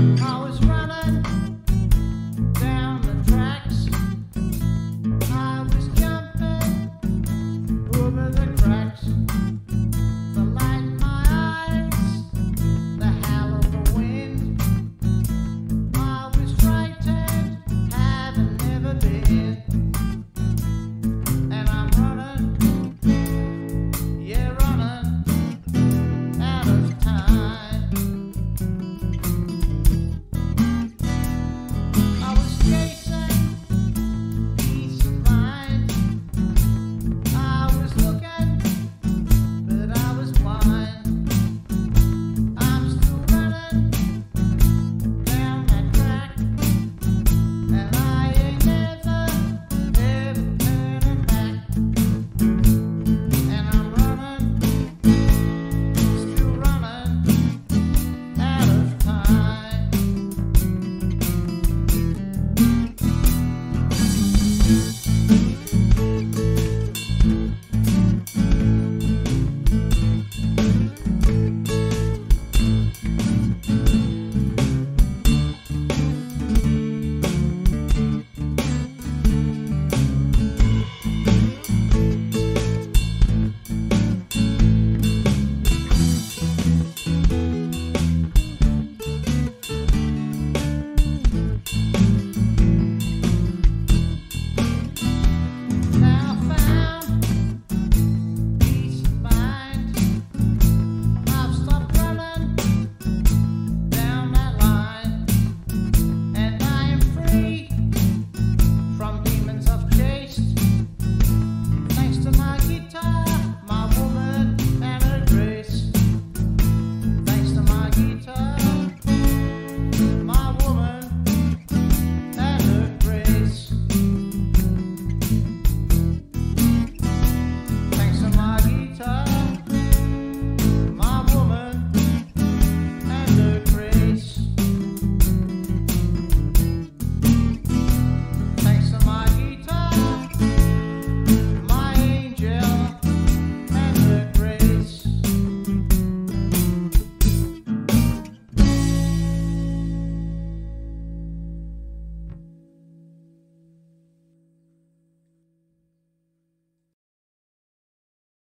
Oh. Bye.